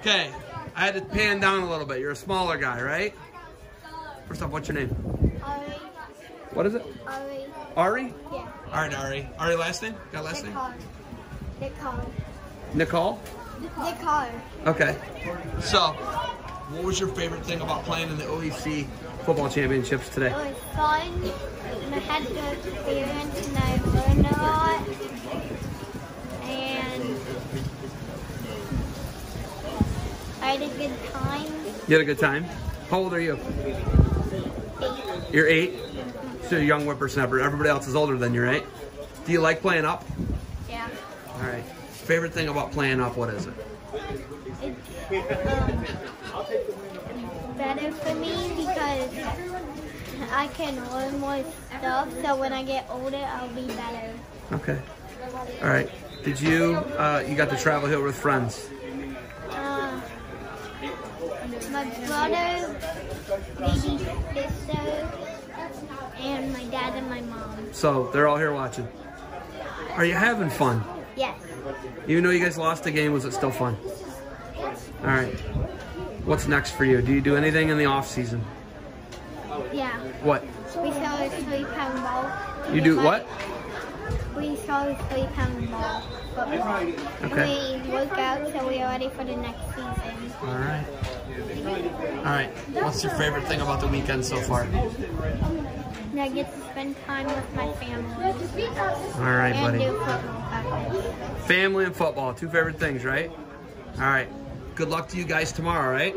Okay, I had to pan down a little bit. You're a smaller guy, right? First off, what's your name? Arie, What is it? Arie, Arie? yeah. All right, Arie. Arie, last name? Got last name? Nicole. Nicole. Nicole? Nicole. Okay. So, what was your favorite thing about playing in the OAC football championships today? It was fun. I had good experience and I learned a lot. And I had a good time. You had a good time? How old are you? Eight. You're eight? So you're a young whippersnapper. Everybody else is older than you, right? Do you like playing up? Yeah. All right. Favorite thing about playing up, what is it? It's um, better for me because I can learn more stuff. So when I get older, I'll be better. Okay. All right. Did you, uh, you got to travel here with friends? My brother, baby sister, and my dad and my mom. So they're all here watching. Are you having fun? Yes. Even though you guys lost the game, was it still fun? Yes. All right. What's next for you? Do you do anything in the off season? Yeah. What? We saw a three pound ball. You do what? We saw a three pound ball. Football. Okay. We work out so we're ready for the next season. All right. All right. What's your favorite thing about the weekend so far? And I get to spend time with my family. All right, and buddy. football. Family and football, two favorite things, right? All right. Good luck to you guys tomorrow, right?